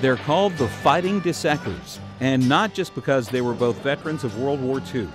They're called the Fighting Desseckers, and not just because they were both veterans of World War II.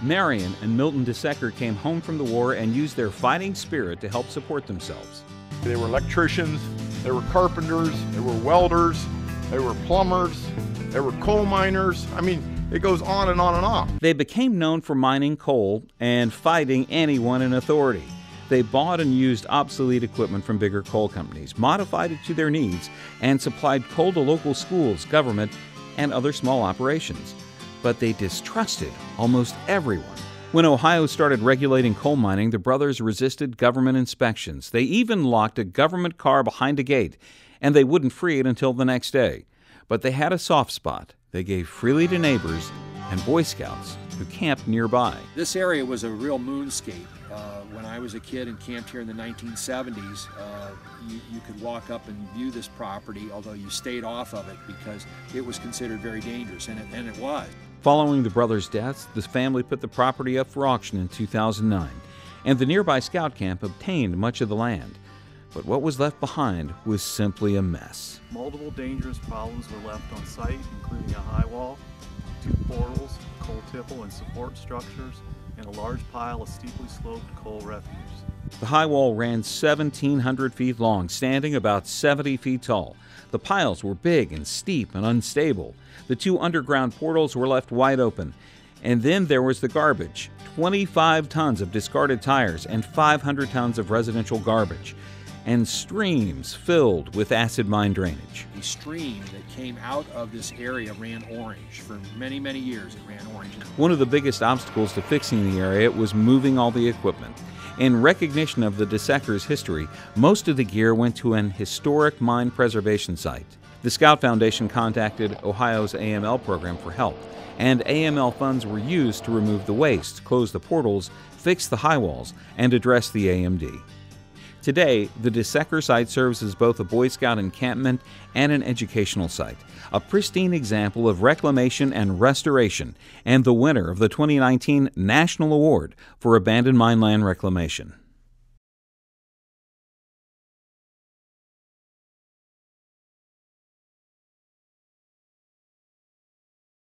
Marion and Milton Dessecker came home from the war and used their fighting spirit to help support themselves. They were electricians, they were carpenters, they were welders, they were plumbers, they were coal miners. I mean, it goes on and on and on. They became known for mining coal and fighting anyone in authority. They bought and used obsolete equipment from bigger coal companies, modified it to their needs, and supplied coal to local schools, government, and other small operations. But they distrusted almost everyone. When Ohio started regulating coal mining, the brothers resisted government inspections. They even locked a government car behind a gate, and they wouldn't free it until the next day. But they had a soft spot. They gave freely to neighbors and Boy Scouts who camped nearby. This area was a real moonscape. Uh, when I was a kid and camped here in the 1970s, uh, you, you, could walk up and view this property, although you stayed off of it because it was considered very dangerous, and it, and it was. Following the brothers' deaths, the family put the property up for auction in 2009, and the nearby scout camp obtained much of the land. But what was left behind was simply a mess. Multiple dangerous problems were left on site, including a high wall, two portals, coal tipple and support structures, and a large pile of steeply sloped coal refuse. The high wall ran 1,700 feet long, standing about 70 feet tall. The piles were big and steep and unstable. The two underground portals were left wide open. And then there was the garbage 25 tons of discarded tires and 500 tons of residential garbage and streams filled with acid mine drainage. The stream that came out of this area ran orange. For many, many years, it ran orange. One of the biggest obstacles to fixing the area was moving all the equipment. In recognition of the Desseckers' history, most of the gear went to an historic mine preservation site. The Scout Foundation contacted Ohio's AML program for help, and AML funds were used to remove the waste, close the portals, fix the high walls, and address the AMD. Today, the Dessecker site serves as both a Boy Scout encampment and an educational site, a pristine example of reclamation and restoration, and the winner of the 2019 National Award for Abandoned Mine Land Reclamation.